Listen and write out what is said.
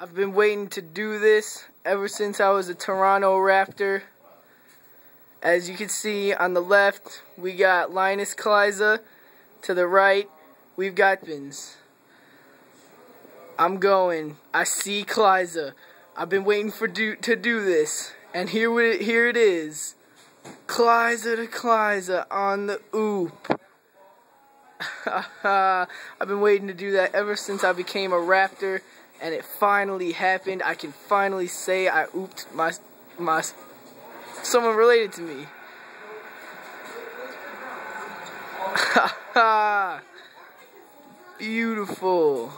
I've been waiting to do this ever since I was a Toronto Raptor. As you can see on the left, we got Linas Kleiza. To the right, we've got Bins. I'm going. I see Kleiza. I've been waiting for do to do this, and here we, here it is. Kliza to Kleiza on the oop. I've been waiting to do that ever since I became a Raptor and it finally happened. I can finally say I ooped my my someone related to me. Beautiful.